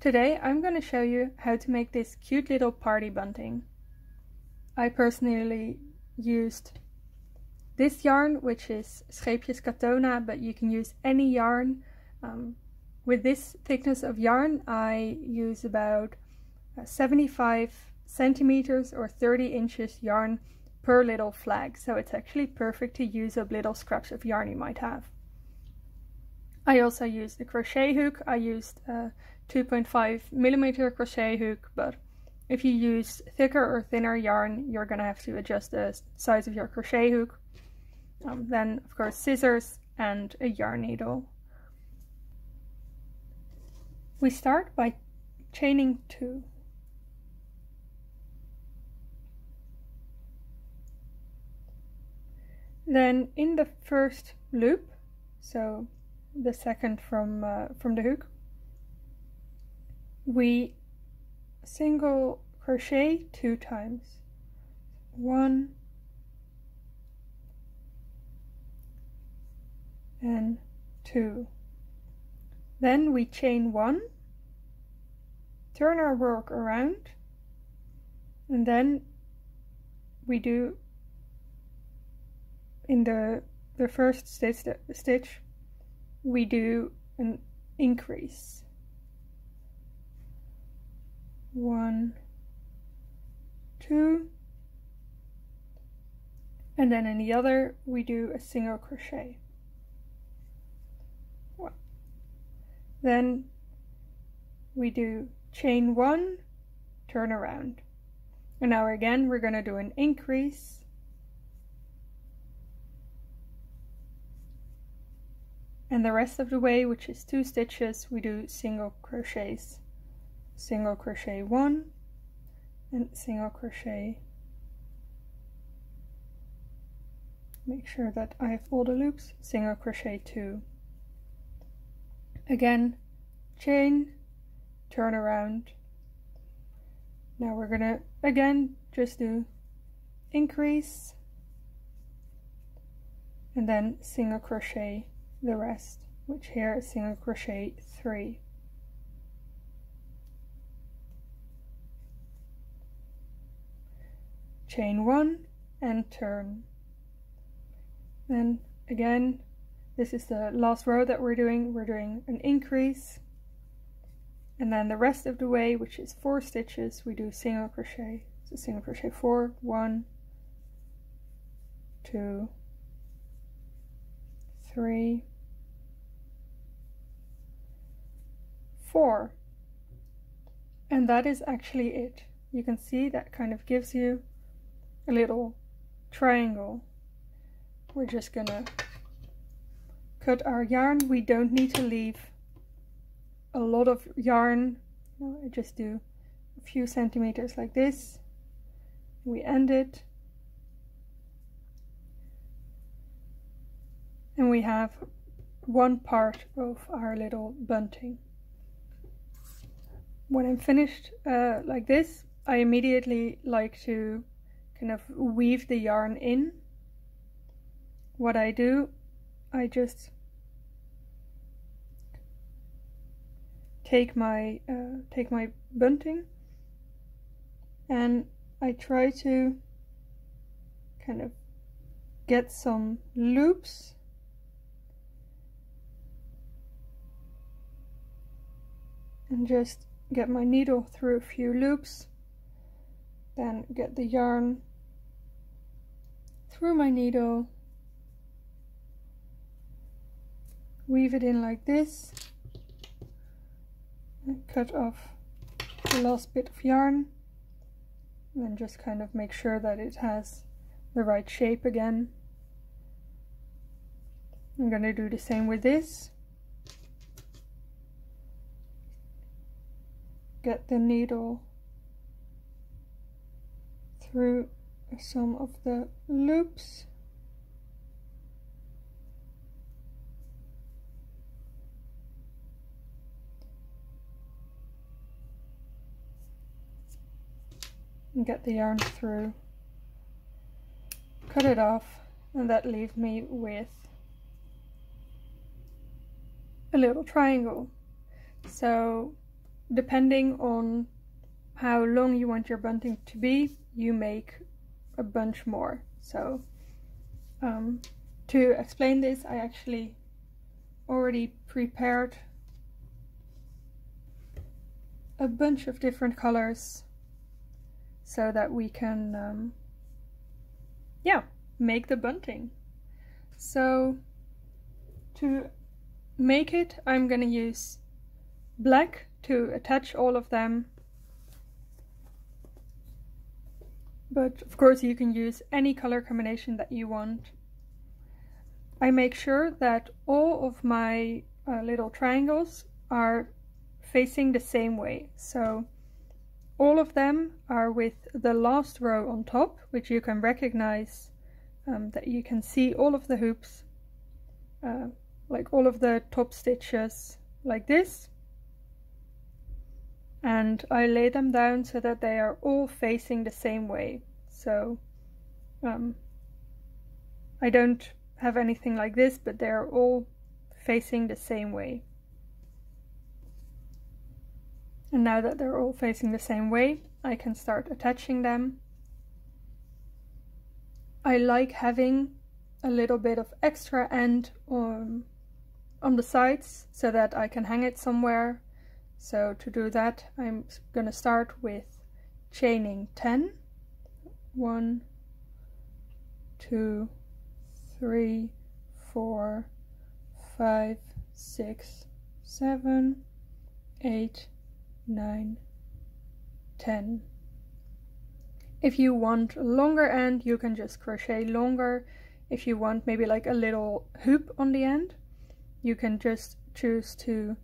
Today I'm going to show you how to make this cute little party bunting. I personally used this yarn which is Scheepjes Katona but you can use any yarn. Um, with this thickness of yarn I use about uh, 75 centimeters or 30 inches yarn per little flag so it's actually perfect to use up little scraps of yarn you might have. I also used a crochet hook. I used a 2.5 millimeter crochet hook, but if you use thicker or thinner yarn, you're to have to adjust the size of your crochet hook. Um, then, of course, scissors and a yarn needle. We start by chaining two. Then in the first loop, so the second from uh, from the hook. We single crochet two times. One. And two. Then we chain one. Turn our work around. And then we do in the the first stitch stitch we do an increase. One, two, and then in the other we do a single crochet. One. Then we do chain one, turn around. And now again we're going to do an increase and the rest of the way which is two stitches we do single crochets. Single crochet one and single crochet. Make sure that I have all the loops. Single crochet two. Again chain turn around. Now we're gonna again just do increase and then single crochet the rest, which here is single crochet 3. Chain 1 and turn. Then again, this is the last row that we're doing. We're doing an increase. And then the rest of the way, which is 4 stitches, we do single crochet. So single crochet 4, 1, 2, three, four. And that is actually it. You can see that kind of gives you a little triangle. We're just gonna cut our yarn. We don't need to leave a lot of yarn. No, I just do a few centimeters like this. We end it and we have one part of our little bunting. When I'm finished uh, like this, I immediately like to kind of weave the yarn in. What I do, I just take my uh, take my bunting and I try to kind of get some loops and just get my needle through a few loops then get the yarn through my needle weave it in like this and cut off the last bit of yarn and then just kind of make sure that it has the right shape again. I'm going to do the same with this get the needle through some of the loops. And get the yarn through. Cut it off and that leaves me with a little triangle. So depending on how long you want your bunting to be, you make a bunch more. So um, to explain this, I actually already prepared a bunch of different colors so that we can, um, yeah, make the bunting. So to make it, I'm to use black to attach all of them. But of course you can use any color combination that you want. I make sure that all of my uh, little triangles are facing the same way. So all of them are with the last row on top, which you can recognize um, that you can see all of the hoops, uh, like all of the top stitches like this. And I lay them down so that they are all facing the same way. So um, I don't have anything like this, but they're all facing the same way. And now that they're all facing the same way, I can start attaching them. I like having a little bit of extra end on, on the sides so that I can hang it somewhere. So to do that, I'm gonna start with chaining 10. 1, 2, 3, 4, 5, 6, 7, 8, 9, 10. If you want a longer end, you can just crochet longer. If you want maybe like a little hoop on the end, you can just choose to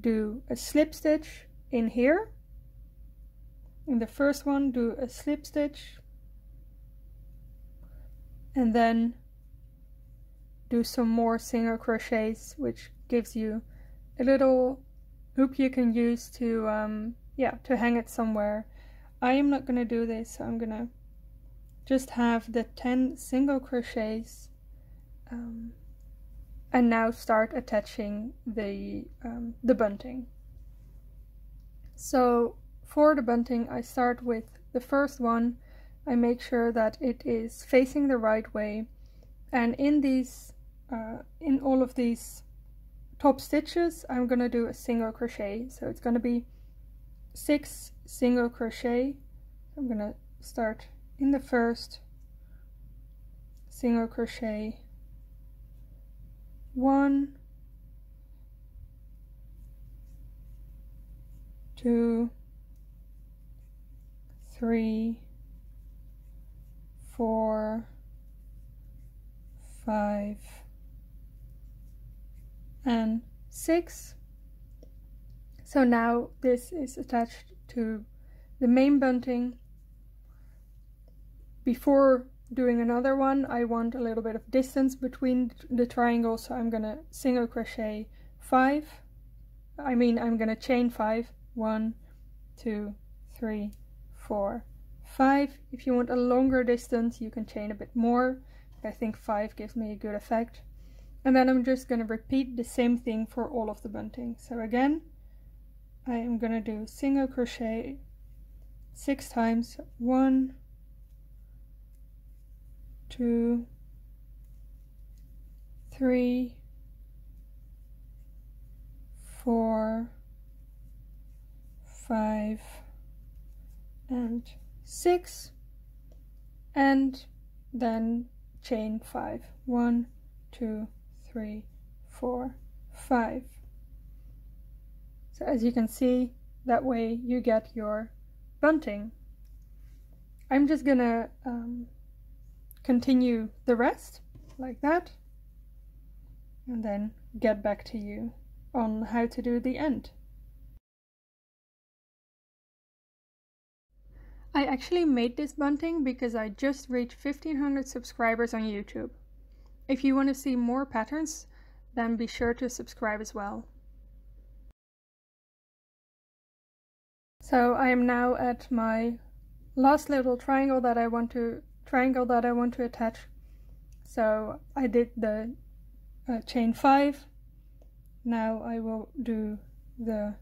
do a slip stitch in here. In the first one, do a slip stitch and then do some more single crochets which gives you a little hoop you can use to um, yeah to hang it somewhere I am not gonna do this so I'm gonna just have the 10 single crochets um, and now start attaching the um, the bunting. So for the bunting I start with the first one. I make sure that it is facing the right way. And in these uh, in all of these top stitches I'm gonna do a single crochet. So it's gonna be six single crochet. I'm gonna start in the first single crochet one two three four five and six. So now this is attached to the main bunting. Before doing another one, I want a little bit of distance between the triangles, so I'm gonna single crochet five. I mean, I'm gonna chain five. One, two, three, four, five. If you want a longer distance, you can chain a bit more. I think 5 gives me a good effect. And then I'm just to repeat the same thing for all of the bunting. So again, I am to do single crochet six times. One, two, three, four, five, and six. And then chain five. One, two, three, four, five. So as you can see, that way you get your bunting. I'm just gonna um, continue the rest like that and then get back to you on how to do the end. I actually made this bunting because I just reached 1500 subscribers on YouTube. If you want to see more patterns, then be sure to subscribe as well. So I am now at my last little triangle that I want to triangle that I want to attach. So I did the uh, chain 5. Now I will do the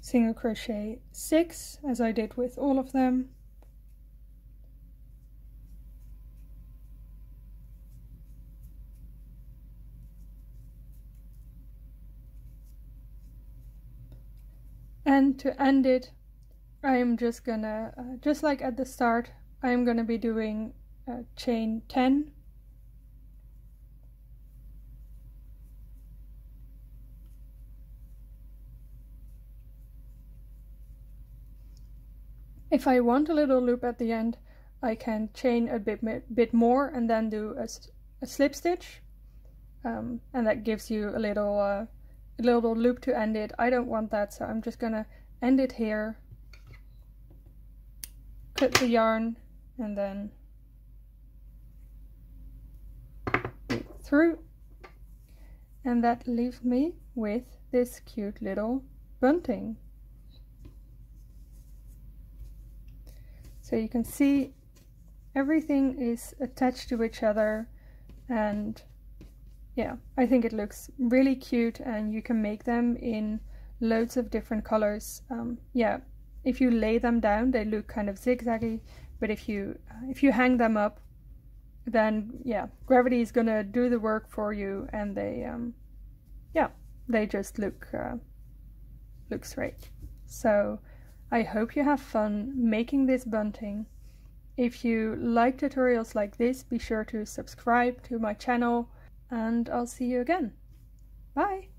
single crochet six as I did with all of them and to end it I am just gonna uh, just like at the start I am gonna be doing uh, chain 10 If I want a little loop at the end, I can chain a bit, bit more and then do a, a slip stitch. Um, and that gives you a little, uh, a little loop to end it. I don't want that, so I'm just gonna end it here. Cut the yarn and then through. And that leaves me with this cute little bunting. So you can see everything is attached to each other and yeah, I think it looks really cute and you can make them in loads of different colors. Um, yeah, if you lay them down, they look kind of zigzaggy, but if you if you hang them up, then yeah, gravity is gonna do the work for you, and they um, yeah, they just look uh, looks great. So I hope you have fun making this bunting. If you like tutorials like this, be sure to subscribe to my channel and I'll see you again. Bye!